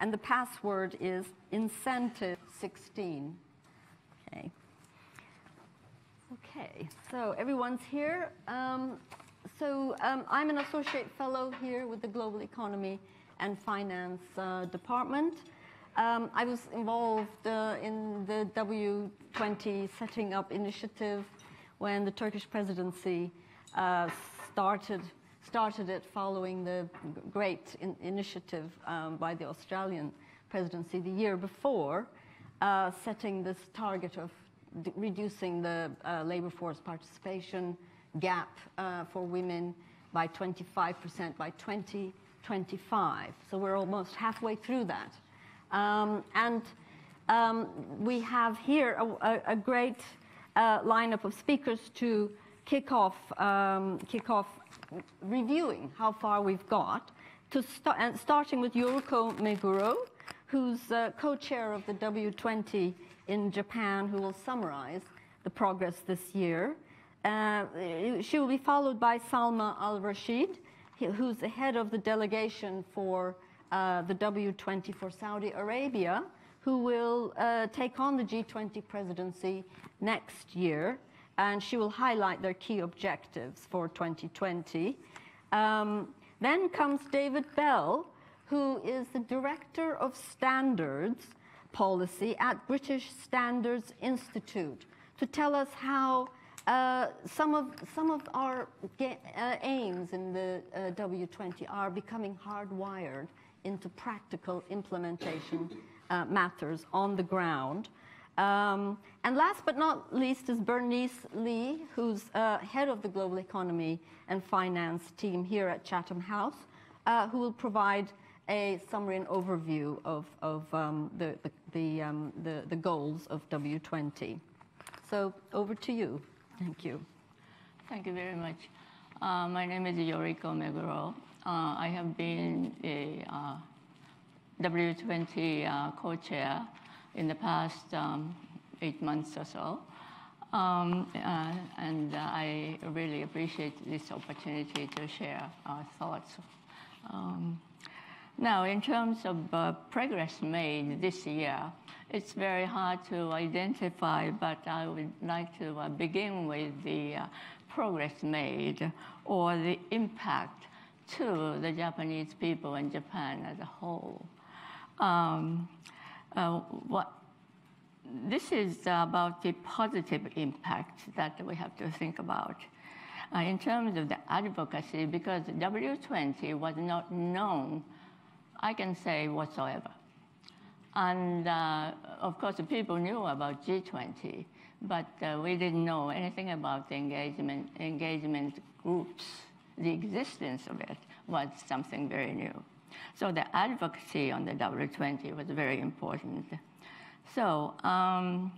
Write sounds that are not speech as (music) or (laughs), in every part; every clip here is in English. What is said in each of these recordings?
and the password is incentive16. Okay. Okay, so everyone's here. Um, so um, I'm an associate fellow here with the Global Economy and Finance uh, Department. Um, I was involved uh, in the W20 setting up initiative when the Turkish presidency uh, started started it following the great in initiative um, by the Australian presidency the year before, uh, setting this target of reducing the uh, labor force participation gap uh, for women by 25% by 2025. So we're almost halfway through that. Um, and um, we have here a, a great uh, lineup of speakers to kick off, um, kick off reviewing how far we've got, to and starting with Yoriko Meguro, who's uh, co-chair of the W20 in Japan, who will summarize the progress this year. Uh, she will be followed by Salma Al-Rashid, who's the head of the delegation for uh, the W20 for Saudi Arabia, who will uh, take on the G20 presidency next year and she will highlight their key objectives for 2020. Um, then comes David Bell, who is the Director of Standards Policy at British Standards Institute, to tell us how uh, some, of, some of our uh, aims in the uh, W20 are becoming hardwired into practical implementation uh, matters on the ground. Um, and last but not least is Bernice Lee, who's uh, head of the global economy and finance team here at Chatham House, uh, who will provide a summary and overview of, of um, the, the, the, um, the, the goals of W20. So over to you. Thank you. Thank you very much. Uh, my name is Yoriko Meguro. Uh, I have been a uh, W20 uh, co-chair in the past um, eight months or so. Um, uh, and I really appreciate this opportunity to share our thoughts. Um, now, in terms of uh, progress made this year, it's very hard to identify, but I would like to uh, begin with the progress made or the impact to the Japanese people and Japan as a whole. Uh, what, this is about the positive impact that we have to think about. Uh, in terms of the advocacy, because W20 was not known, I can say whatsoever. And uh, of course, people knew about G20, but uh, we didn't know anything about the engagement, engagement groups. The existence of it was something very new. So the advocacy on the W20 was very important. So um,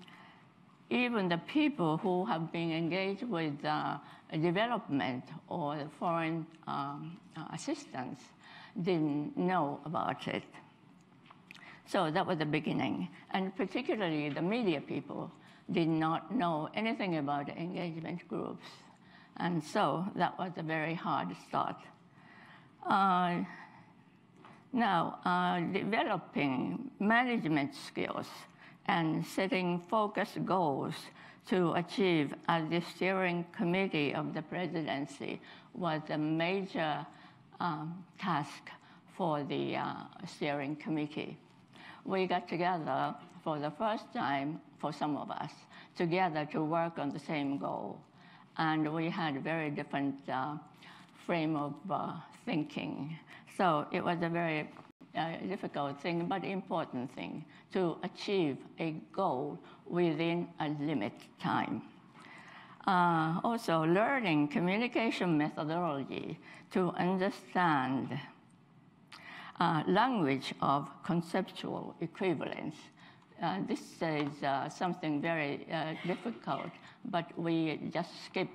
even the people who have been engaged with uh, development or foreign um, assistance didn't know about it. So that was the beginning. And particularly the media people did not know anything about engagement groups. And so that was a very hard start. Uh, now, uh, developing management skills and setting focused goals to achieve as the steering committee of the presidency was a major um, task for the uh, steering committee. We got together for the first time, for some of us, together to work on the same goal. And we had very different uh, frame of uh, thinking so it was a very uh, difficult thing, but important thing to achieve a goal within a limit time. Uh, also, learning communication methodology to understand uh, language of conceptual equivalence. Uh, this is uh, something very uh, difficult, but we just skip,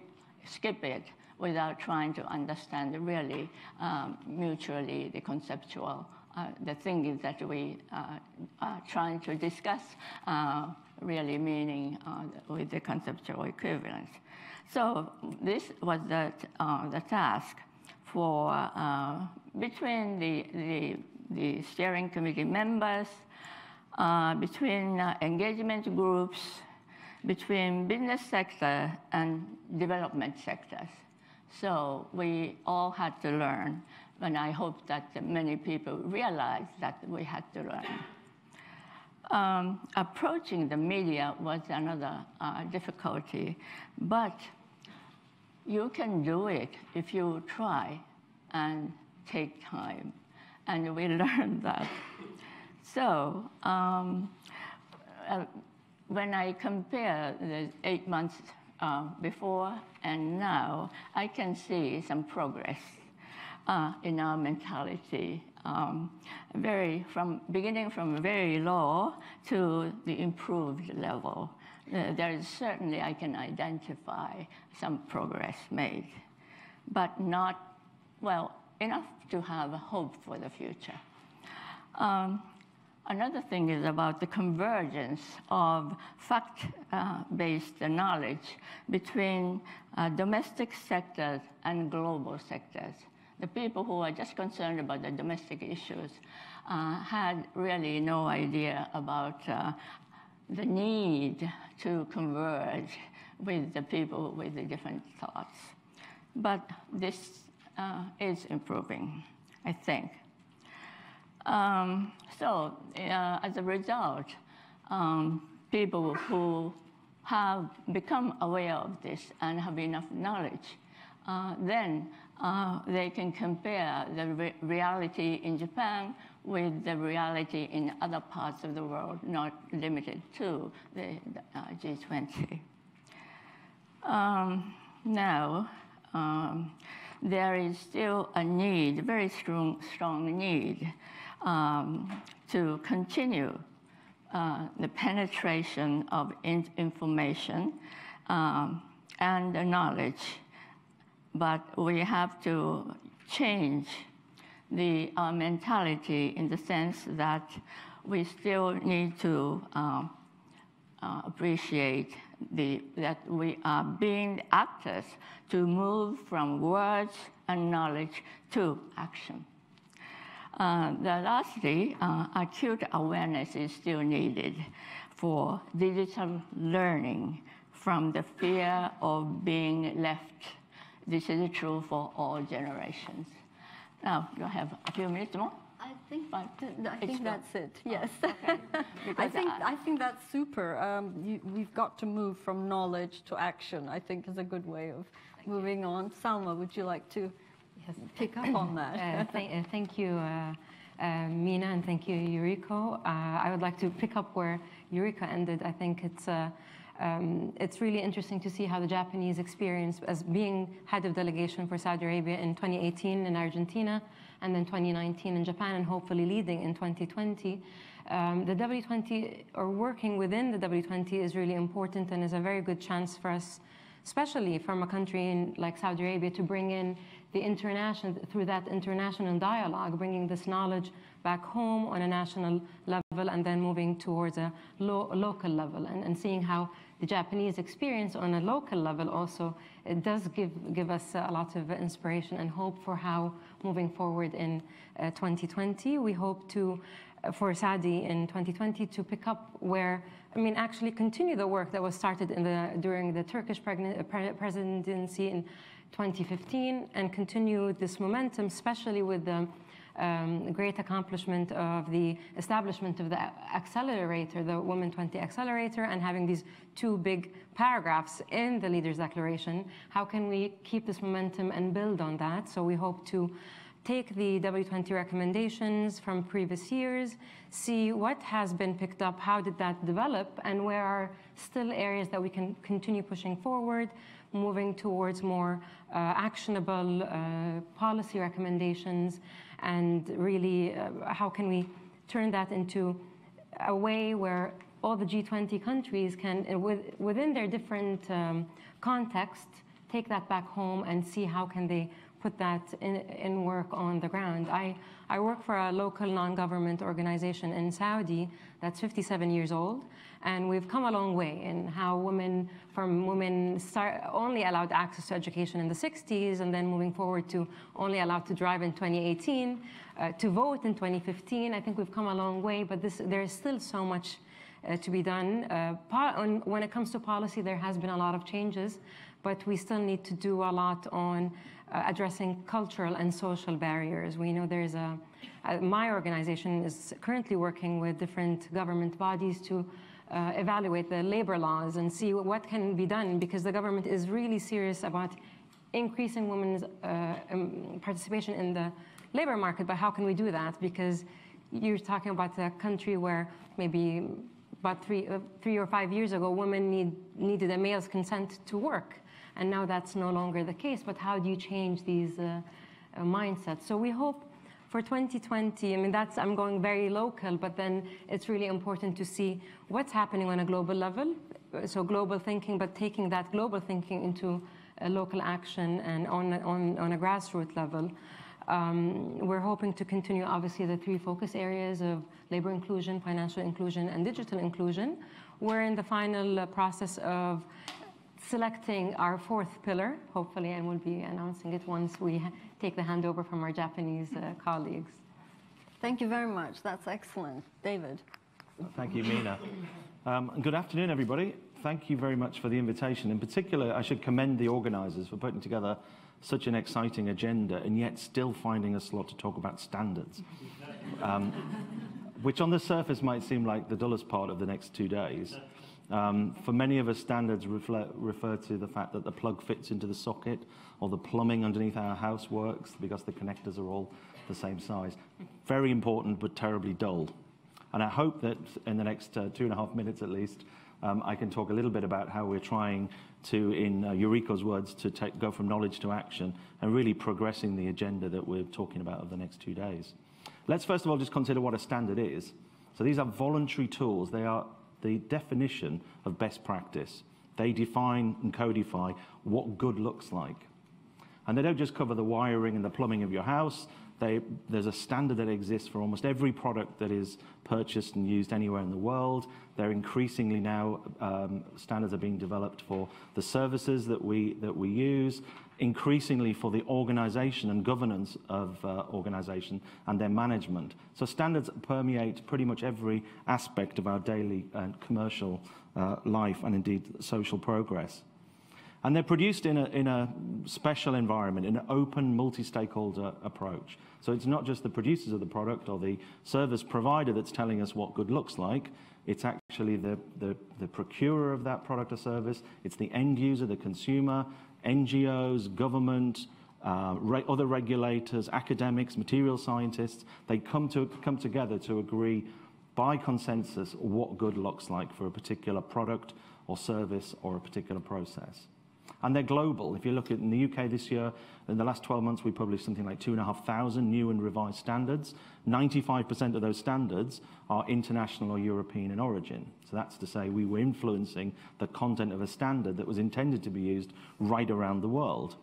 skip it without trying to understand really um, mutually the conceptual. Uh, the thing is that we uh, are trying to discuss uh, really meaning uh, with the conceptual equivalence. So this was the, uh, the task for uh, between the, the the steering committee members, between engagement groups, between business sector and development sectors. So we all had to learn, and I hope that many people realize that we had to learn. Um, approaching the media was another uh, difficulty, but you can do it if you try and take time. And we (laughs) learned that. So, um, uh, when I compare the eight months uh, before and now, I can see some progress uh, in our mentality. Um, very from beginning from very low to the improved level. Uh, there is certainly I can identify some progress made, but not well enough to have hope for the future. Um, Another thing is about the convergence of fact-based uh, knowledge between uh, domestic sectors and global sectors. The people who are just concerned about the domestic issues uh, had really no idea about uh, the need to converge with the people with the different thoughts. But this uh, is improving, I think. Um, so uh, as a result, um, people who have become aware of this and have enough knowledge, uh, then uh, they can compare the re reality in Japan with the reality in other parts of the world, not limited to the, uh, G20. Um, now, um, there is still a need, a very strong, strong need um, to continue uh, the penetration of in information um, and knowledge, but we have to change the uh, mentality in the sense that we still need to uh, uh, appreciate the, that we are being actors to move from words and knowledge to action. Uh, the lastly, uh, acute awareness is still needed for digital learning from the fear of being left. This is true for all generations. Now, you have a few minutes more? I think, but I think that's it. Yes. Oh, okay. (laughs) I think I, I, think that's super. Um, you, we've got to move from knowledge to action. I think is a good way of moving on. Salma, would you like to yes. pick up on that. Uh, th uh, thank you, uh, uh, Mina, and thank you, Yuriko. Uh, I would like to pick up where Yuriko ended. I think it's uh, um, it's really interesting to see how the Japanese experience as being head of delegation for Saudi Arabia in 2018 in Argentina, and then 2019 in Japan, and hopefully leading in 2020. Um, the W20 or working within the W20 is really important and is a very good chance for us especially from a country in, like Saudi Arabia, to bring in the international, through that international dialogue, bringing this knowledge back home on a national level and then moving towards a lo local level and, and seeing how the Japanese experience on a local level also it does give, give us a lot of inspiration and hope for how moving forward in uh, 2020. We hope to, uh, for Saudi in 2020 to pick up where I mean, actually continue the work that was started the, during the Turkish presidency in 2015 and continue this momentum, especially with the um, great accomplishment of the establishment of the accelerator, the Women 20 accelerator, and having these two big paragraphs in the Leaders' Declaration. How can we keep this momentum and build on that? So we hope to take the W20 recommendations from previous years, see what has been picked up, how did that develop, and where are still areas that we can continue pushing forward, moving towards more uh, actionable uh, policy recommendations, and really uh, how can we turn that into a way where all the G20 countries can, uh, within their different um, contexts, take that back home and see how can they put that in, in work on the ground. I, I work for a local non-government organization in Saudi that's 57 years old, and we've come a long way in how women, from women start, only allowed access to education in the 60s, and then moving forward to only allowed to drive in 2018, uh, to vote in 2015. I think we've come a long way, but this, there is still so much uh, to be done. Uh, when it comes to policy, there has been a lot of changes, but we still need to do a lot on uh, addressing cultural and social barriers. We know there's a, my organization is currently working with different government bodies to uh, evaluate the labor laws and see what can be done because the government is really serious about increasing women's uh, um, participation in the labor market. But how can we do that? Because you're talking about a country where maybe about three, uh, three or five years ago, women need, needed a male's consent to work. And now that's no longer the case. But how do you change these uh, uh, mindsets? So we hope for 2020, I mean, that's, I'm going very local, but then it's really important to see what's happening on a global level. So global thinking, but taking that global thinking into a local action and on, on, on a grassroots level. Um, we're hoping to continue, obviously, the three focus areas of labor inclusion, financial inclusion, and digital inclusion. We're in the final uh, process of selecting our fourth pillar, hopefully, and we'll be announcing it once we take the handover from our Japanese uh, colleagues. Thank you very much. That's excellent. David. Thank you, Mina. Um, good afternoon, everybody. Thank you very much for the invitation. In particular, I should commend the organisers for putting together such an exciting agenda and yet still finding a slot to talk about standards, um, which on the surface might seem like the dullest part of the next two days. Um, for many of us, standards reflect, refer to the fact that the plug fits into the socket or the plumbing underneath our house works because the connectors are all the same size. Very important, but terribly dull. And I hope that in the next uh, two and a half minutes at least, um, I can talk a little bit about how we're trying to, in uh, Yuriko's words, to take, go from knowledge to action and really progressing the agenda that we're talking about over the next two days. Let's first of all just consider what a standard is. So these are voluntary tools. They are the definition of best practice. They define and codify what good looks like. And they don't just cover the wiring and the plumbing of your house. They, there's a standard that exists for almost every product that is purchased and used anywhere in the world. They're increasingly now, um, standards are being developed for the services that we, that we use, increasingly for the organization and governance of uh, organization and their management. So standards permeate pretty much every aspect of our daily and commercial uh, life and indeed social progress. And they're produced in a, in a special environment, in an open, multi-stakeholder approach. So it's not just the producers of the product or the service provider that's telling us what good looks like. It's actually the, the, the procurer of that product or service. It's the end user, the consumer, NGOs, government, uh, re other regulators, academics, material scientists. They come, to, come together to agree by consensus what good looks like for a particular product or service or a particular process and they're global. If you look at in the UK this year, in the last 12 months, we published something like 2,500 new and revised standards. 95% of those standards are international or European in origin. So that's to say we were influencing the content of a standard that was intended to be used right around the world.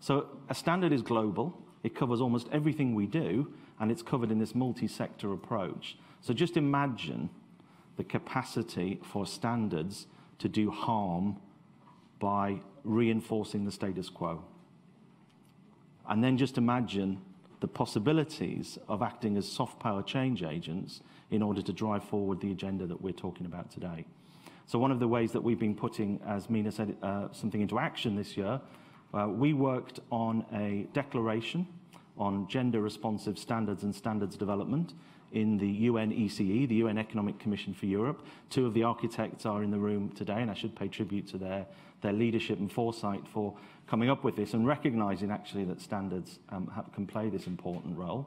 So a standard is global. It covers almost everything we do, and it's covered in this multi-sector approach. So just imagine the capacity for standards to do harm by reinforcing the status quo. And then just imagine the possibilities of acting as soft power change agents in order to drive forward the agenda that we're talking about today. So one of the ways that we've been putting, as Mina said, uh, something into action this year, uh, we worked on a declaration on gender responsive standards and standards development in the UN ECE, the UN Economic Commission for Europe. Two of the architects are in the room today, and I should pay tribute to their their leadership and foresight for coming up with this and recognizing actually that standards um, have, can play this important role.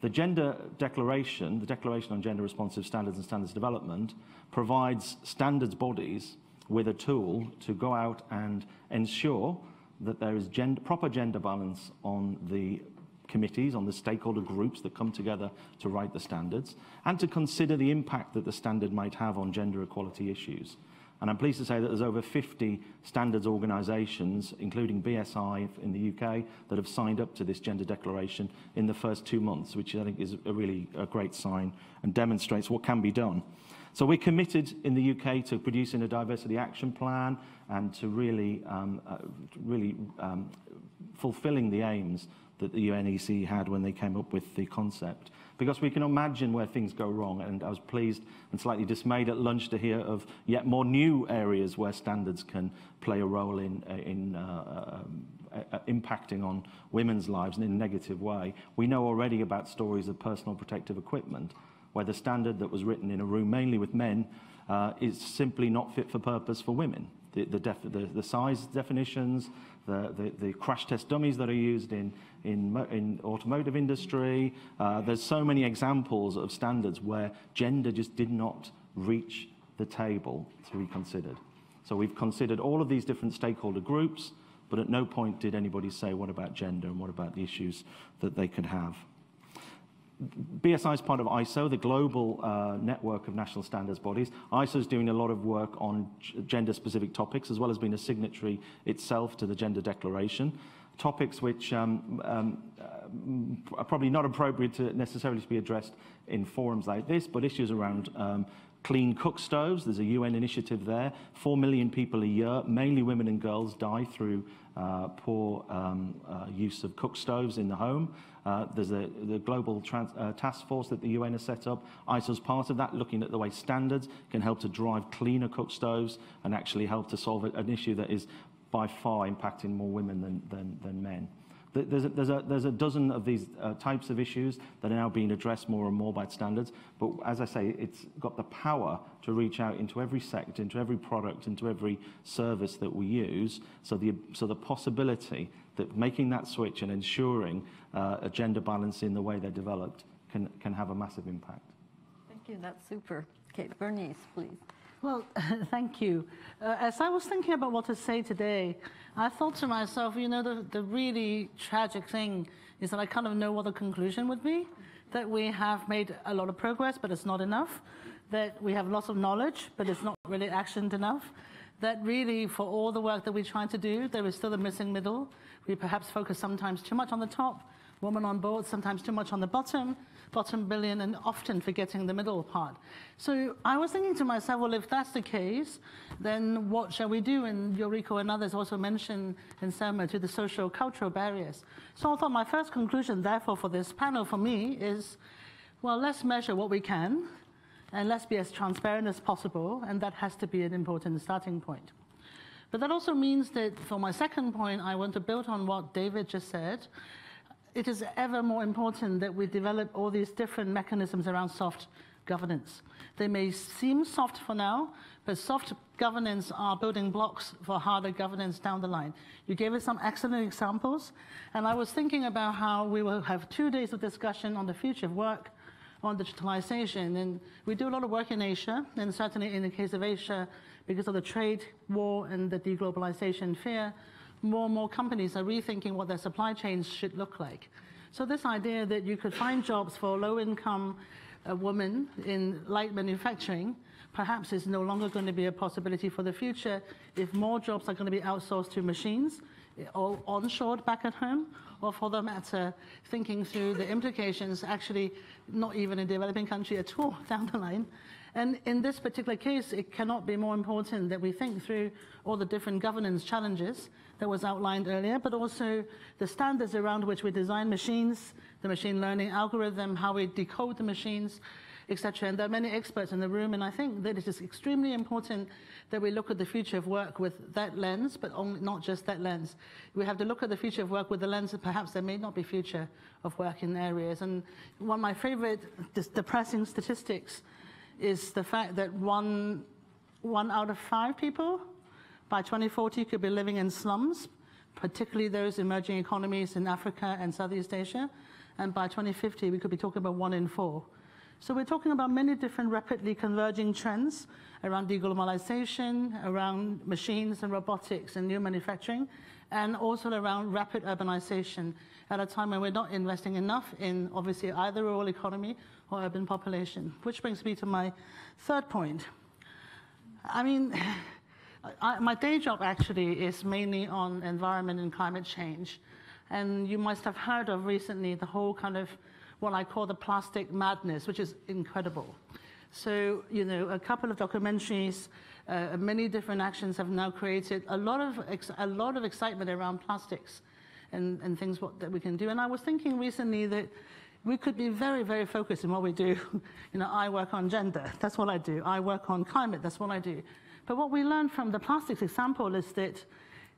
The Gender Declaration, the Declaration on Gender Responsive Standards and Standards Development, provides standards bodies with a tool to go out and ensure that there is gender, proper gender balance on the committees, on the stakeholder groups that come together to write the standards, and to consider the impact that the standard might have on gender equality issues. And I'm pleased to say that there's over 50 standards organisations, including BSI in the UK, that have signed up to this gender declaration in the first two months, which I think is a really a great sign and demonstrates what can be done. So we're committed in the UK to producing a diversity action plan and to really, um, uh, really um, fulfilling the aims that the UNECE had when they came up with the concept. Because we can imagine where things go wrong, and I was pleased and slightly dismayed at lunch to hear of yet more new areas where standards can play a role in, in uh, uh, uh, impacting on women's lives in a negative way. We know already about stories of personal protective equipment where the standard that was written in a room mainly with men uh, is simply not fit for purpose for women. The, the, the, the size definitions, the, the, the, crash test dummies that are used in, in, in automotive industry. Uh, there's so many examples of standards where gender just did not reach the table to be considered. So we've considered all of these different stakeholder groups, but at no point did anybody say, what about gender and what about the issues that they could have? BSI is part of ISO, the global uh, network of national standards bodies. ISO is doing a lot of work on gender-specific topics, as well as being a signatory itself to the Gender Declaration. Topics which um, um, uh, are probably not appropriate to necessarily to be addressed in forums like this, but issues around um, clean cook stoves. There's a UN initiative there. Four million people a year, mainly women and girls, die through uh, poor um, uh, use of cook stoves in the home. Uh, there's a, the global trans, uh, task force that the UN has set up. ISO's part of that, looking at the way standards can help to drive cleaner cook stoves and actually help to solve an issue that is by far impacting more women than, than, than men. There's a, there's, a, there's a dozen of these uh, types of issues that are now being addressed more and more by standards. But as I say, it's got the power to reach out into every sector, into every product, into every service that we use. So the, so the possibility that making that switch and ensuring uh, a gender balance in the way they're developed can, can have a massive impact. Thank you, that's super. Okay, Bernice, please. Well, (laughs) thank you. Uh, as I was thinking about what to say today, I thought to myself, you know, the, the really tragic thing is that I kind of know what the conclusion would be that we have made a lot of progress, but it's not enough, that we have lots of knowledge, but it's not really actioned enough, that really, for all the work that we're trying to do, there is still a missing middle. We perhaps focus sometimes too much on the top, women on board, sometimes too much on the bottom, bottom billion, and often forgetting the middle part. So I was thinking to myself, well, if that's the case, then what shall we do? And Yuriko and others also mentioned in Salma to the social cultural barriers. So I thought my first conclusion, therefore, for this panel for me is, well, let's measure what we can, and let's be as transparent as possible, and that has to be an important starting point. But that also means that for my second point, I want to build on what David just said, it is ever more important that we develop all these different mechanisms around soft governance. They may seem soft for now, but soft governance are building blocks for harder governance down the line. You gave us some excellent examples, and I was thinking about how we will have two days of discussion on the future of work, on digitalization, and we do a lot of work in Asia, and certainly in the case of Asia, because of the trade war and the deglobalization fear, more and more companies are rethinking what their supply chains should look like. So this idea that you could find jobs for low-income uh, women in light manufacturing perhaps is no longer going to be a possibility for the future if more jobs are going to be outsourced to machines or onshored back at home, or for the matter, uh, thinking through the implications actually not even in a developing country at all (laughs) down the line, and in this particular case, it cannot be more important that we think through all the different governance challenges that was outlined earlier, but also the standards around which we design machines, the machine learning algorithm, how we decode the machines, etc. And there are many experts in the room, and I think that it is extremely important that we look at the future of work with that lens, but not just that lens. We have to look at the future of work with the lens that perhaps there may not be future of work in areas. And one of my favorite depressing statistics is the fact that one, one out of five people by 2040 could be living in slums, particularly those emerging economies in Africa and Southeast Asia. And by 2050, we could be talking about one in four. So we're talking about many different rapidly converging trends around deglobalization, around machines and robotics and new manufacturing, and also around rapid urbanization at a time when we're not investing enough in obviously either rural economy or urban population. Which brings me to my third point. I mean, (laughs) I, my day job actually is mainly on environment and climate change. And you must have heard of recently the whole kind of what I call the plastic madness, which is incredible. So, you know, a couple of documentaries, uh, many different actions have now created a lot of, a lot of excitement around plastics and, and things what, that we can do. And I was thinking recently that we could be very, very focused in what we do. (laughs) you know, I work on gender, that's what I do. I work on climate, that's what I do. But what we learned from the plastics example is that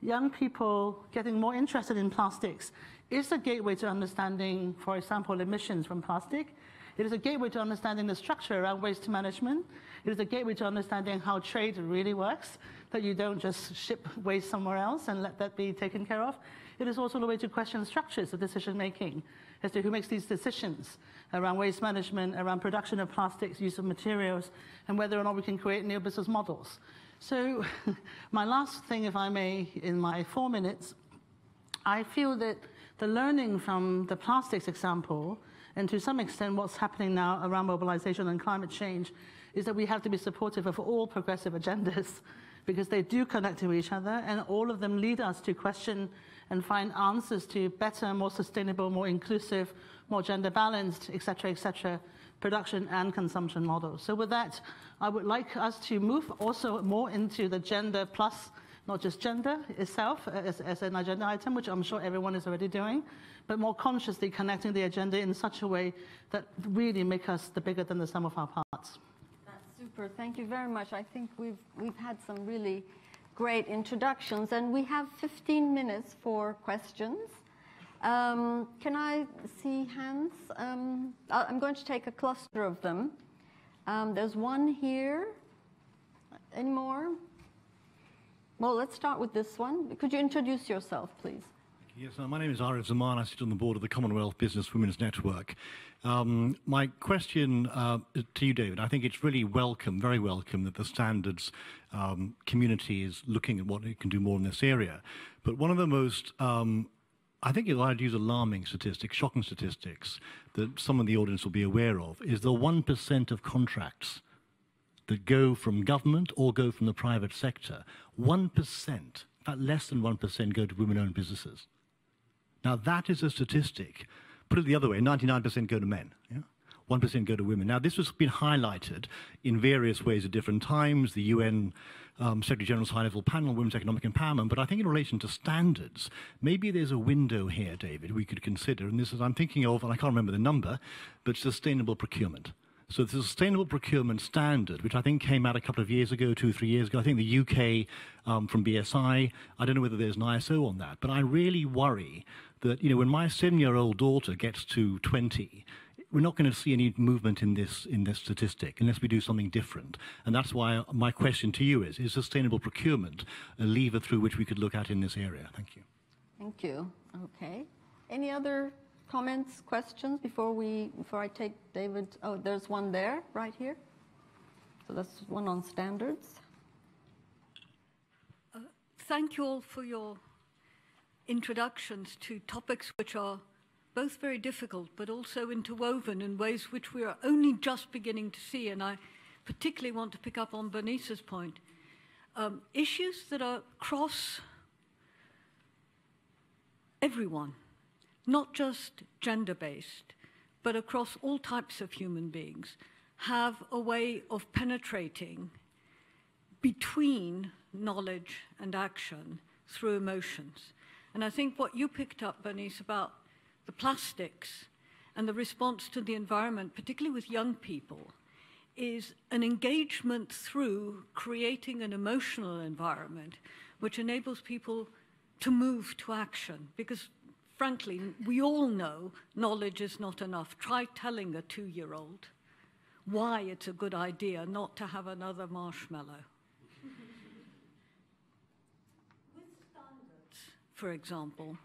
young people getting more interested in plastics is a gateway to understanding, for example, emissions from plastic. It is a gateway to understanding the structure around waste management. It is a gateway to understanding how trade really works, that you don't just ship waste somewhere else and let that be taken care of. It is also a way to question structures of decision making as to who makes these decisions around waste management, around production of plastics, use of materials, and whether or not we can create new business models. So, (laughs) my last thing, if I may, in my four minutes, I feel that the learning from the plastics example, and to some extent what's happening now around mobilization and climate change, is that we have to be supportive of all progressive agendas (laughs) because they do connect to each other and all of them lead us to question and find answers to better, more sustainable, more inclusive, more gender balanced, etc., etc., production and consumption models. So with that, I would like us to move also more into the gender plus, not just gender itself as, as an agenda item, which I'm sure everyone is already doing, but more consciously connecting the agenda in such a way that really make us the bigger than the sum of our parts. That's super. Thank you very much. I think we've, we've had some really great introductions, and we have 15 minutes for questions. Um, can I see hands? Um, I'm going to take a cluster of them. Um, there's one here. Any more? Well, let's start with this one. Could you introduce yourself, please? Yes, uh, my name is Arif Zaman. I sit on the board of the Commonwealth Business Women's Network. Um, my question uh, to you, David, I think it's really welcome, very welcome, that the standards um, community is looking at what it can do more in this area. But one of the most um, I think I'd use alarming statistics, shocking statistics that some of the audience will be aware of, is the 1% of contracts that go from government or go from the private sector. 1%, in fact, less than 1% go to women owned businesses. Now, that is a statistic Put it the other way 99% go to men. Yeah? 1% go to women. Now, this has been highlighted in various ways at different times. The UN um, Secretary General's High Level Panel on Women's Economic Empowerment. But I think in relation to standards, maybe there's a window here, David, we could consider. And this is, I'm thinking of, and I can't remember the number, but sustainable procurement. So the Sustainable Procurement Standard, which I think came out a couple of years ago, two, three years ago, I think the UK um, from BSI, I don't know whether there's an ISO on that, but I really worry that, you know, when my seven-year-old daughter gets to 20, we're not going to see any movement in this in this statistic unless we do something different. And that's why my question to you is: Is sustainable procurement a lever through which we could look at in this area? Thank you. Thank you. Okay. Any other comments, questions before we before I take David? Oh, there's one there, right here. So that's one on standards. Uh, thank you all for your introductions to topics which are both very difficult but also interwoven in ways which we are only just beginning to see. And I particularly want to pick up on Bernice's point. Um, issues that are cross everyone, not just gender based, but across all types of human beings, have a way of penetrating between knowledge and action through emotions. And I think what you picked up, Bernice, about the plastics and the response to the environment, particularly with young people, is an engagement through creating an emotional environment which enables people to move to action. Because, frankly, we all know knowledge is not enough. Try telling a two year old why it's a good idea not to have another marshmallow. (laughs) for example,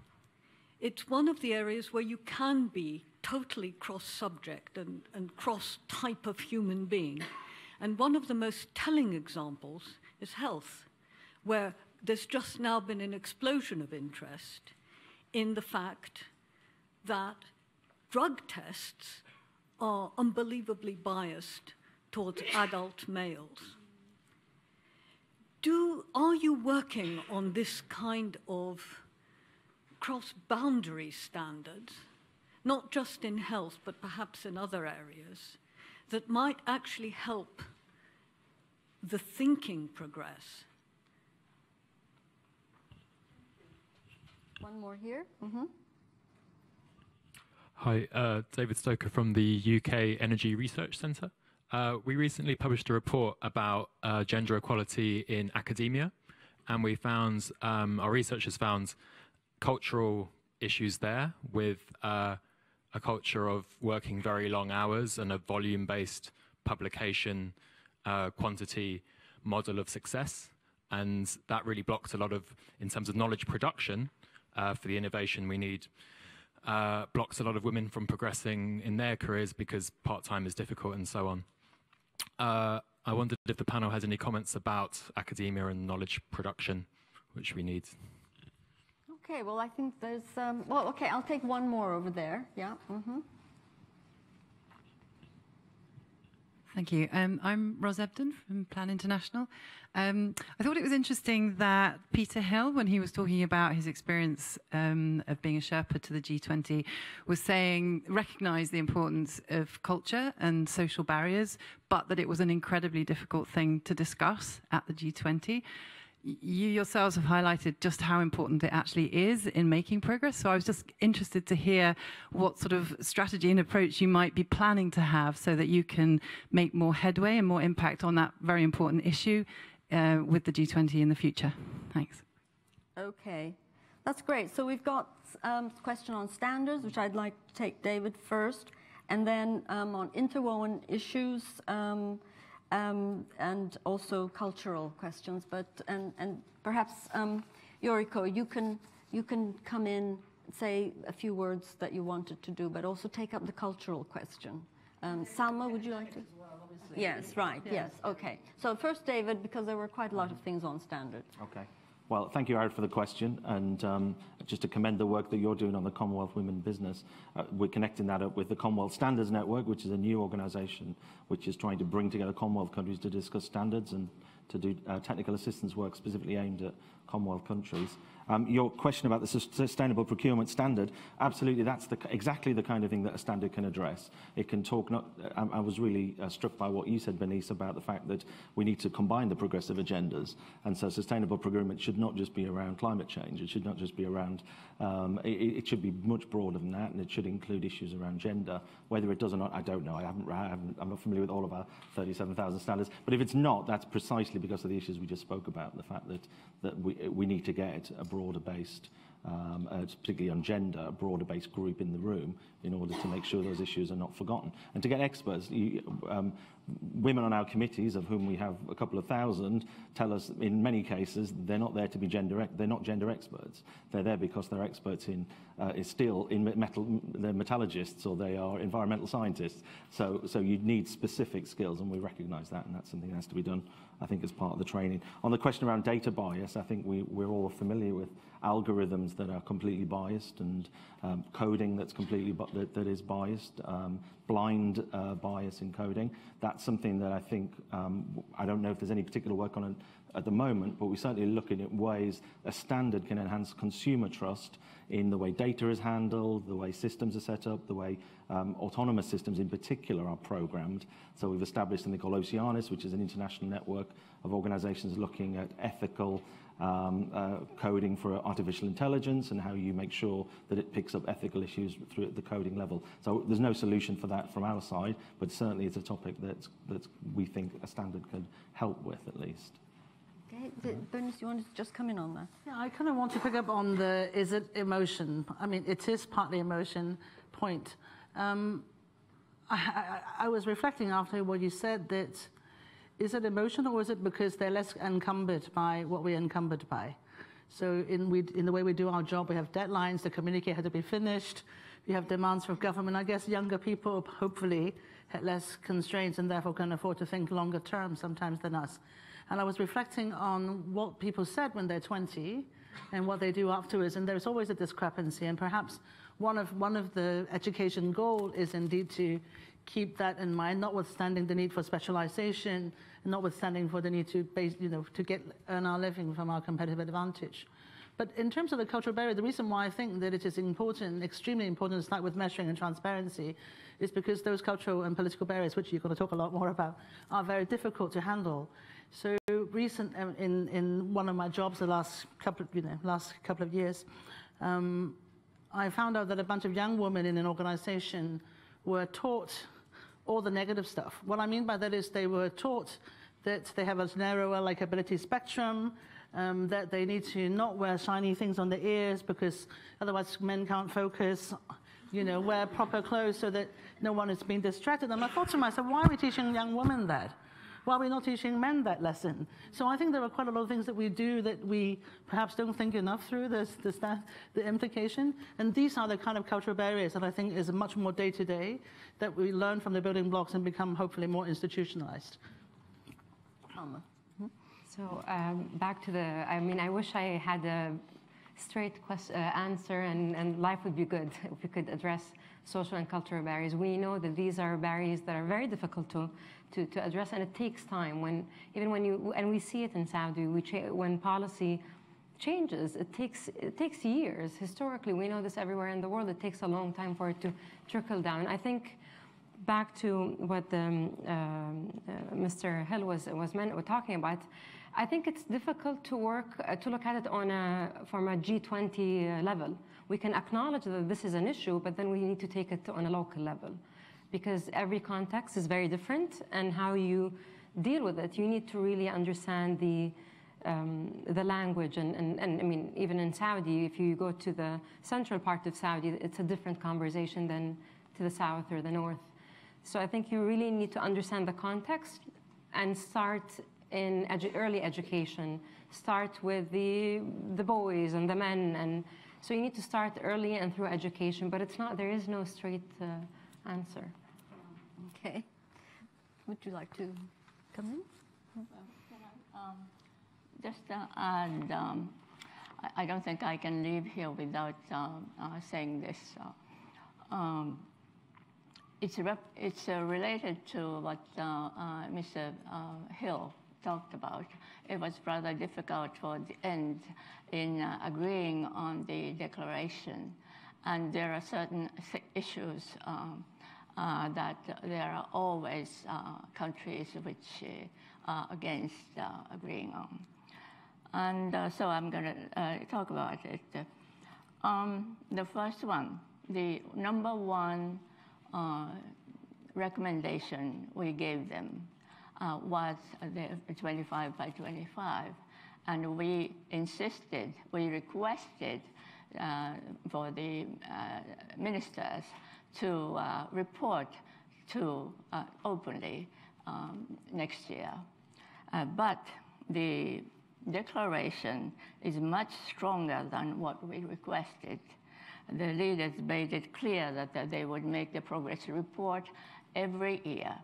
it's one of the areas where you can be totally cross subject and, and cross type of human being. And one of the most telling examples is health, where there's just now been an explosion of interest in the fact that drug tests are unbelievably biased towards adult males. do, are you working on this kind of cross-boundary standards, not just in health, but perhaps in other areas, that might actually help the thinking progress? One more here. Mm-hmm. Hi, uh, David Stoker from the UK Energy Research Centre. Uh, we recently published a report about uh, gender equality in academia, and we found um, our researchers found cultural issues there with uh, a culture of working very long hours and a volume-based publication uh, quantity model of success, and that really blocks a lot of, in terms of knowledge production, uh, for the innovation we need. Uh, blocks a lot of women from progressing in their careers because part-time is difficult and so on. Uh, I wondered if the panel has any comments about academia and knowledge production, which we need. Okay, well, I think there's, um, well, okay, I'll take one more over there. Yeah. Mm-hmm. Thank you. Um, I'm Ros Ebden from Plan International. Um, I thought it was interesting that Peter Hill, when he was talking about his experience um, of being a Sherpa to the G20, was saying, recognize the importance of culture and social barriers, but that it was an incredibly difficult thing to discuss at the G20 you yourselves have highlighted just how important it actually is in making progress. So I was just interested to hear what sort of strategy and approach you might be planning to have so that you can make more headway and more impact on that very important issue uh, with the G20 in the future. Thanks. Okay, that's great. So we've got um, a question on standards, which I'd like to take David first, and then um, on interwoven issues. Um, um, and also cultural questions. But and and perhaps um, Yoriko, you can you can come in say a few words that you wanted to do, but also take up the cultural question. Um, Salma, would you like to? Yes, right. Yeah. Yes. Okay. So first, David, because there were quite a lot of things on standards. Okay. Well, thank you, Aaron, for the question. And um, just to commend the work that you're doing on the Commonwealth Women Business, uh, we're connecting that up with the Commonwealth Standards Network, which is a new organisation which is trying to bring together Commonwealth countries to discuss standards and to do uh, technical assistance work specifically aimed at Commonwealth countries. Um, your question about the sustainable procurement standard, absolutely, that's the, exactly the kind of thing that a standard can address. It can talk, not, I, I was really uh, struck by what you said, Bernice, about the fact that we need to combine the progressive agendas. And so sustainable procurement should not just be around climate change. It should not just be around, um, it, it should be much broader than that, and it should include issues around gender. Whether it does or not, I don't know. I haven't, I haven't, I'm not familiar with all of our 37,000 standards. But if it's not, that's precisely because of the issues we just spoke about, the fact that, that we, we need to get a broader based, um, uh, particularly on gender, a broader based group in the room in order to make sure those issues are not forgotten. And to get experts, you, um, women on our committees, of whom we have a couple of thousand, tell us in many cases they're not there to be gender, they're not gender experts. They're there because they're experts in, uh, in steel, in metal, they're metallurgists or they are environmental scientists. So, so you need specific skills and we recognize that and that's something that has to be done, I think, as part of the training. On the question around data bias, I think we, we're all familiar with algorithms that are completely biased and um, coding that's completely that, that is biased, um, blind uh, bias in coding. That's something that I think, um, I don't know if there's any particular work on it at the moment, but we're certainly looking at ways a standard can enhance consumer trust in the way data is handled, the way systems are set up, the way um, autonomous systems in particular are programmed. So we've established something called Oceanis, which is an international network of organizations looking at ethical um, uh, coding for artificial intelligence and how you make sure that it picks up ethical issues through at the coding level. So there's no solution for that from our side, but certainly it's a topic that that we think a standard could help with at least. Okay, Bernice, you want to just come in on that? Yeah, I kind of want to pick up on the is it emotion? I mean, it is partly emotion point. Um, I, I, I was reflecting after what you said that is it emotional or is it because they're less encumbered by what we're encumbered by? So in, we, in the way we do our job, we have deadlines, the communique had to be finished, we have demands from government. I guess younger people hopefully had less constraints and therefore can afford to think longer term sometimes than us. And I was reflecting on what people said when they're 20 and what they do afterwards, and there's always a discrepancy. And perhaps one of, one of the education goal is indeed to keep that in mind, notwithstanding the need for specialization, notwithstanding for the need to base, you know, to get earn our living from our competitive advantage. But in terms of the cultural barrier, the reason why I think that it is important, extremely important, to start with measuring and transparency, is because those cultural and political barriers, which you're going to talk a lot more about, are very difficult to handle. So recent um, in, in one of my jobs the last couple of, you know, last couple of years, um, I found out that a bunch of young women in an organization were taught all the negative stuff. What I mean by that is they were taught that they have a narrower likability spectrum, um, that they need to not wear shiny things on their ears because otherwise men can't focus, you know, wear proper clothes so that no one is being distracted. And I thought to myself, why are we teaching young women that? Why are we not teaching men that lesson? So I think there are quite a lot of things that we do that we perhaps don't think enough through the, the, the implication. And these are the kind of cultural barriers that I think is much more day to day that we learn from the building blocks and become hopefully more institutionalized. So um, back to the, I mean, I wish I had a straight question, uh, answer and, and life would be good if we could address social and cultural barriers. We know that these are barriers that are very difficult to, to, to address and it takes time. When, even when you, and we see it in Saudi, we when policy changes, it takes, it takes years. Historically, we know this everywhere in the world, it takes a long time for it to trickle down. I think back to what um, uh, Mr. Hill was, was, meant, was talking about, I think it's difficult to work uh, to look at it on a from a G20 uh, level. We can acknowledge that this is an issue, but then we need to take it on a local level, because every context is very different, and how you deal with it, you need to really understand the um, the language and, and, and I mean even in Saudi, if you go to the central part of Saudi, it's a different conversation than to the south or the north. So I think you really need to understand the context and start in edu early education. Start with the, the boys and the men. And so you need to start early and through education, but it's not, there is no straight uh, answer. Okay. Would you like to come in? Um, just to add, um, I, I, don't think I can leave here without uh, uh, saying this. Uh, um, it's, it's uh, related to what uh, uh, Mr. Hill talked about. It was rather difficult toward the end in uh, agreeing on the declaration. And there are certain issues um, uh, that there are always uh, countries which uh, are against uh, agreeing on. And uh, so I'm going to talk about it. Um, the first one, the number one recommendation we gave them uh, was the 25 by 25. And we insisted, we requested uh, for the uh, ministers to uh, report to uh, openly um, next year. Uh, but the declaration is much stronger than what we requested. The leaders made it clear that, they would make the progress report every year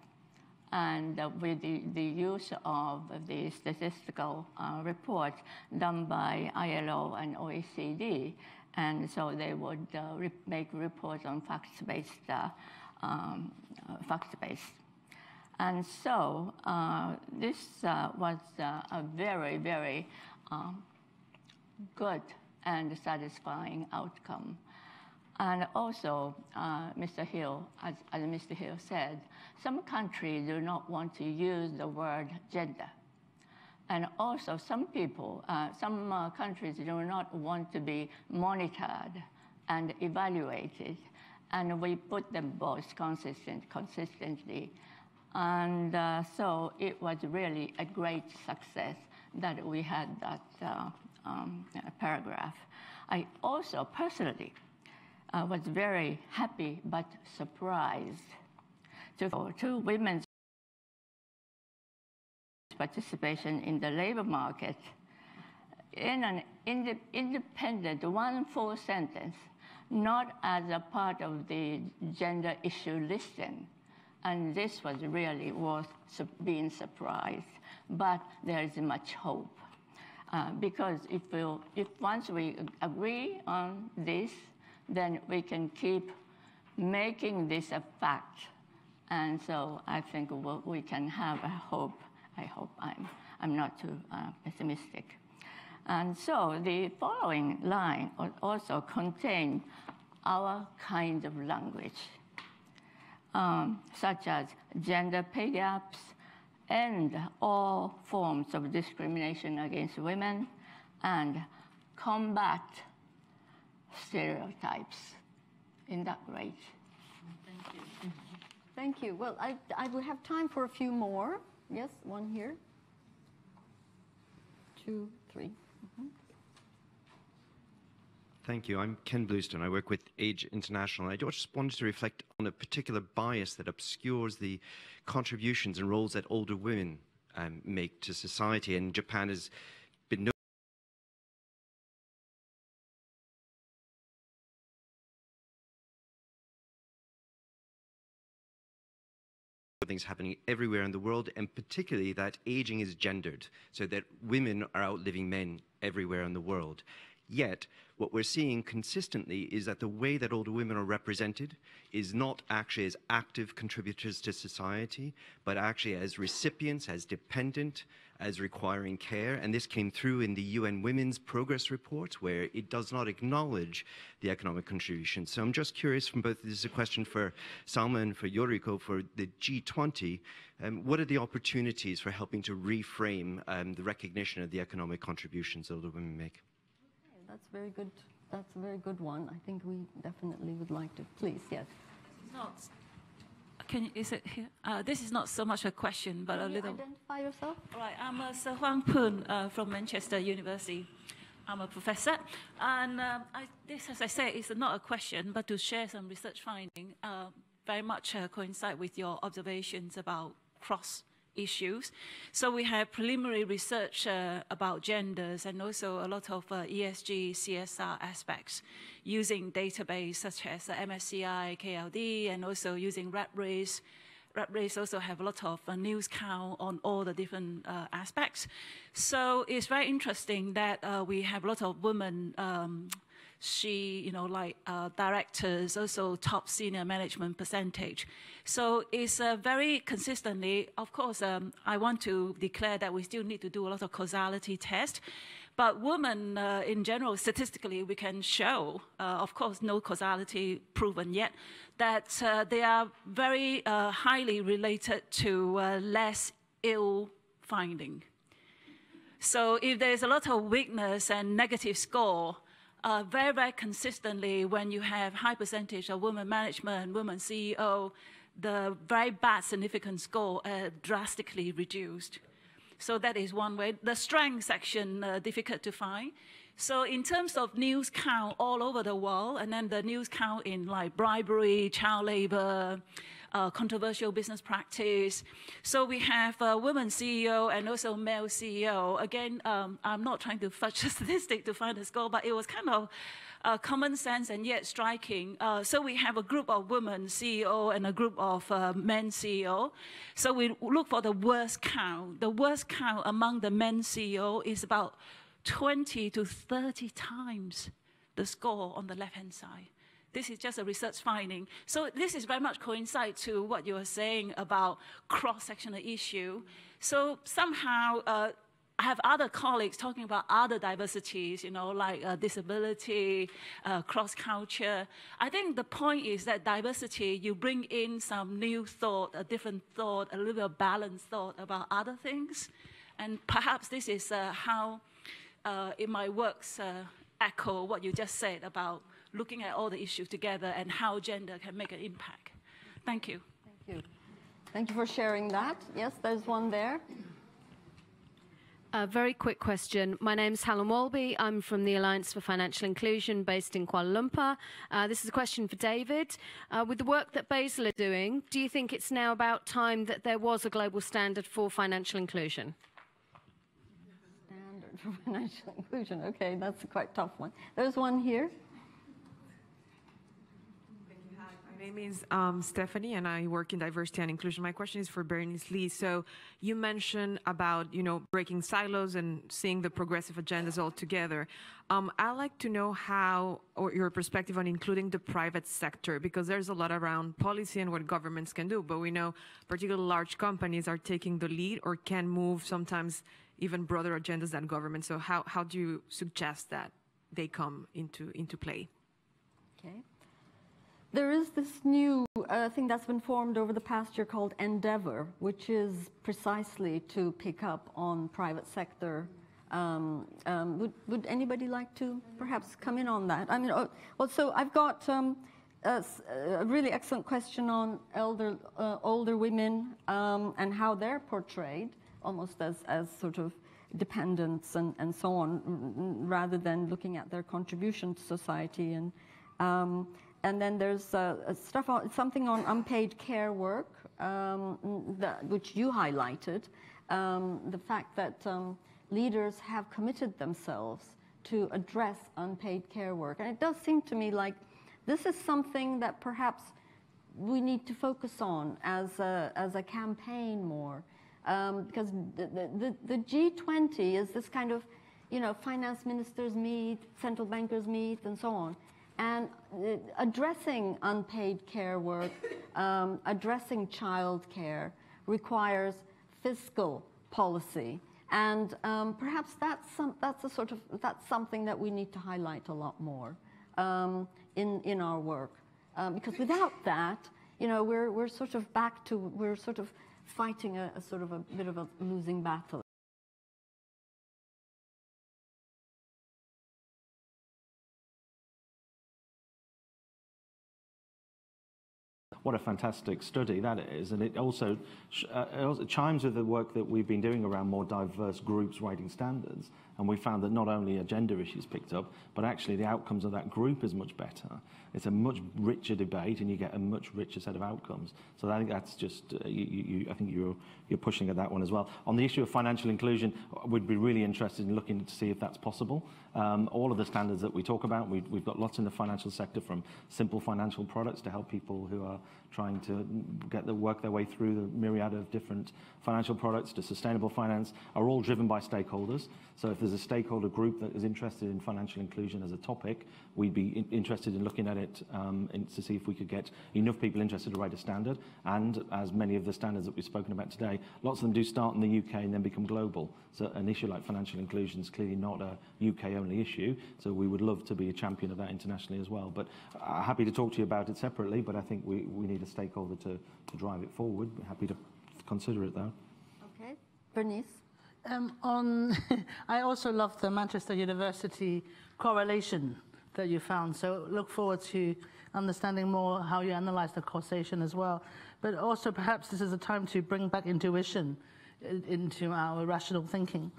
and uh, with the, the, use of the statistical uh, reports done by ILO and OECD. And so they would uh, re make reports on facts-based, uh, um, uh, facts-based. And so this was a very, very um, good and satisfying outcome. And also, uh, Mr. Hill, as, as, Mr. Hill said, some countries do not want to use the word gender. And also, some people, uh, some uh, countries do not want to be monitored and evaluated. And we put them both consistent, consistently. And uh, so it was really a great success that we had that uh, um, paragraph. I also personally uh, was very happy but surprised to, to women's participation in the labor market in an ind independent one full sentence, not as a part of the gender issue listing. And this was really worth being surprised. But there is much hope. Uh, because if, we'll, if once we agree on this, then we can keep making this a fact And so I think we can have a hope. I hope I'm, I'm not too uh, pessimistic. And so the following line also contain our kind of language, um, such as gender pay gaps and all forms of discrimination against women and combat stereotypes. In that rate. Thank you. Thank you. Well, I, I will have time for a few more. Yes, one here. Two, three. Mm-hmm. Thank you. I'm Ken Bluestone. I work with Age International. I just wanted to reflect on a particular bias that obscures the contributions and roles that older women um, make to society. And Japan has things happening everywhere in the world, and particularly that aging is gendered, so that women are outliving men everywhere in the world. Yet, what we're seeing consistently is that the way that older women are represented is not actually as active contributors to society, but actually as recipients, as dependent, as requiring care. And this came through in the UN Women's Progress Report, where it does not acknowledge the economic contribution. So I'm just curious from both, this is a question for Salma and for Yoriko, for the G20, um, what are the opportunities for helping to reframe um, the recognition of the economic contributions that older women make? that's very good. That's a very good one. I think we definitely would like to. Please, yes. Not. Can you, is it here? Uh, this is not so much a question, but Can a little. Identify yourself. Right. I'm uh, Ser-Huang Poon uh, from Manchester University. I'm a professor, and um, I, this, as I say, is not a question, but to share some research finding. Uh, very much uh, coincide with your observations about cross issues. So we have preliminary research uh, about genders and also a lot of uh, ESG, CSR aspects using database such as MSCI, KLD, and also using RepRisk. Race also have a lot of uh, news count on all the different uh, aspects. So it's very interesting that uh, we have a lot of women um, she, you know, like uh, directors, also top senior management percentage. So it's uh, very consistently, of course, um, I want to declare that we still need to do a lot of causality test. But women, uh, in general, statistically, we can show, uh, of course, no causality proven yet, that uh, they are very uh, highly related to less ill finding. So if there's a lot of weakness and negative score, uh, very, very consistently when you have high percentage of women management, women CEO, the very bad significant score uh, drastically reduced. So that is one way. The strength section, uh, difficult to find. So in terms of news count all over the world, and then the news count in like bribery, child labor, uh, controversial business practice. So we have a women CEO and also male CEO. Again, um, I'm not trying to (laughs) fudge a statistic to find a score, but it was kind of uh, common sense and yet striking. Uh, so we have a group of women CEO and a group of uh, men CEO. So we look for the worst count. The worst count among the men CEO is about 20 to 30 times the score on the left-hand side. This is just a research finding. So this is very much coincide to what you were saying about cross-sectional issue. So somehow, uh, I have other colleagues talking about other diversities, you know, like uh, disability, uh, cross culture. I think the point is that diversity, you bring in some new thought, a different thought, a little bit of balanced thought about other things. And perhaps this is uh, how, uh, in my works, uh, echo what you just said about looking at all the issues together and how gender can make an impact. Thank you. Thank you. Thank you for sharing that. Yes, there's one there. A very quick question. My name is Helen Walby. I'm from the Alliance for Financial Inclusion based in Kuala Lumpur. Uh, this is a question for David. Uh, with the work that Basel are doing, do you think it's now about time that there was a global standard for financial inclusion? Standard for (laughs) financial inclusion. Okay, that's a quite tough one. There's one here. My name is um, Stephanie, and I work in diversity and inclusion. My question is for Bernice Lee. So, you mentioned about you know breaking silos and seeing the progressive agendas all together. Um, I'd like to know how, or your perspective on including the private sector, because there's a lot around policy and what governments can do. But we know particularly large companies are taking the lead or can move sometimes even broader agendas than government. So, how how do you suggest that they come into into play? Okay. There is this new uh, thing that's been formed over the past year called EMPOWER, which is precisely to pick up on private sector. Um, um, would, would anybody like to perhaps come in on that? I mean, oh, well, so I've got um, a, a, really excellent question on elder, uh, older women um, and how they're portrayed, almost as, as sort of dependents and, and so on, rather than looking at their contribution to society and um, and then there's uh, stuff on, something on unpaid care work, um, that, which you highlighted, um, the fact that um, leaders have committed themselves to address unpaid care work. And it does seem to me like this is something that perhaps we need to focus on as a, as a campaign more. Um, because the, the, the G20 is this kind of, you know, finance ministers meet, central bankers meet, and so on. And uh, addressing unpaid care work, um, addressing child care requires fiscal policy. And um, perhaps that's, some, that's, a sort of, that's something that we need to highlight a lot more um, in, in our work. Um, because without that, you know, we're, we're sort of back to, we're sort of fighting a, a sort of a bit of a losing battle. What a fantastic study that is. And it also, uh, it also chimes with the work that we've been doing around more diverse groups writing standards. And we found that not only are gender issues picked up, but actually the outcomes of that group is much better. It's a much richer debate, and you get a much richer set of outcomes. So I think that's just, uh, you, you, I think you're, you're pushing at that one as well. On the issue of financial inclusion, we'd be really interested in looking to see if that's possible. Um, all of the standards that we talk about, we, we've got lots in the financial sector from simple financial products to help people who are trying to get the work their way through the myriad of different financial products to sustainable finance are all driven by stakeholders. So if there's a stakeholder group that is interested in financial inclusion as a topic, we'd be in interested in looking at it um, to see if we could get enough people interested to write a standard. And as many of the standards that we've spoken about today, lots of them do start in the UK and then become global. So an issue like financial inclusion is clearly not a UK only issue. So we would love to be a champion of that internationally as well. But uh, happy to talk to you about it separately, but I think we, we need a stakeholder to, to drive it forward. We're happy to consider it though. Okay. Bernice? Um, on, (laughs) I also love the Manchester University correlation that you found. So look forward to understanding more how you analyze the causation as well. But also perhaps this is a time to bring back intuition into our rational thinking.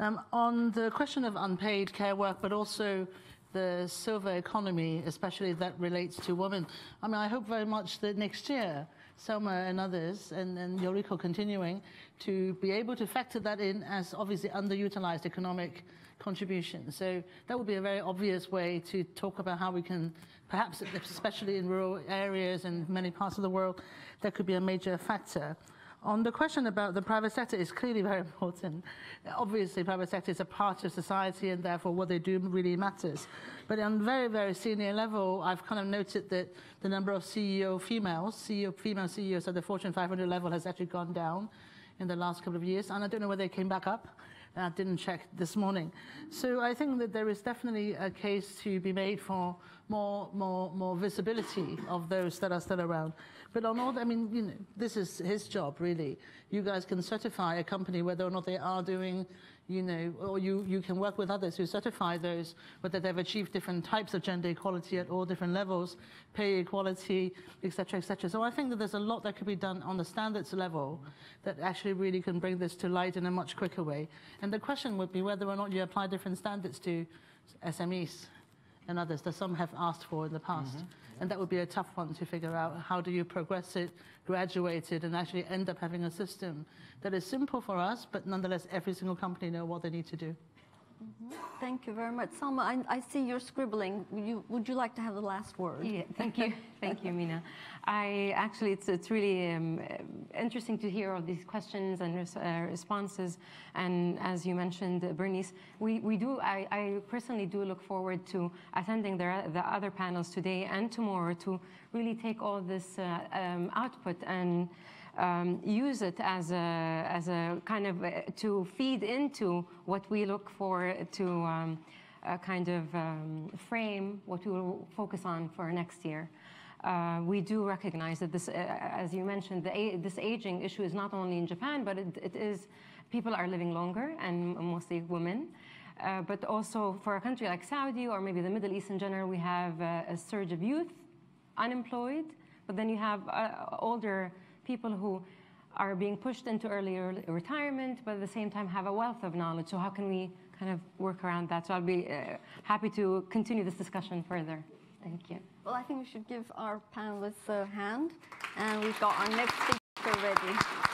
Um, on the question of unpaid care work, but also the silver economy, especially that relates to women. I mean, I hope very much that next year Salma and others, and, and Yoriko continuing, to be able to factor that in as obviously underutilized economic contribution. So that would be a very obvious way to talk about how we can, perhaps especially in rural areas and many parts of the world, that could be a major factor. On the question about the private sector is clearly very (laughs) important. Obviously, private sector is a part of society and therefore what they do really matters. But on very, very senior level, I've kind of noted that the number of CEO females, CEO, female CEOs at the Fortune 500 level has actually gone down in the last couple of years. And I don't know whether they came back up. I didn't check this morning. So I think that there is definitely a case to be made for more, more, more visibility of those that are still around. But on all, I mean, you know, this is his job, really. You guys can certify a company whether or not they are doing, you know, or you, you can work with others who certify those, whether they've achieved different types of gender equality at all different levels, pay equality, etc., etc. So I think that there's a lot that could be done on the standards level that actually really can bring this to light in a much quicker way. And the question would be whether or not you apply different standards to SMEs and others that some have asked for in the past. Mm-hmm. And that would be a tough one to figure out. How do you progress it, graduate it, and actually end up having a system that is simple for us, but nonetheless every single company know what they need to do. Thank you very much. Salma, I, I see you're scribbling. Would you, would you like to have the last word? Yeah, thank you. (laughs) thank you, Mina. I actually, it's, it's really um, interesting to hear all these questions and res- uh, responses. And as you mentioned, uh, Bernice, we, we do, I, I personally do look forward to attending the, the other panels today and tomorrow to really take all this uh, um, output and um, use it as a, as a kind of uh, to feed into what we look for to um, uh, kind of um, frame what we will focus on for next year. Uh, we do recognize that this, uh, as you mentioned, the, this aging issue is not only in Japan, but it, it is people are living longer and mostly women. Uh, but also for a country like Saudi or maybe the Middle East in general, we have a surge of youth unemployed, but then you have uh, older people who are being pushed into earlier retirement, but at the same time have a wealth of knowledge. So how can we kind of work around that? So I'll be uh, happy to continue this discussion further. Thank you. Well, I think we should give our panelists a hand, and we've got our next speaker ready.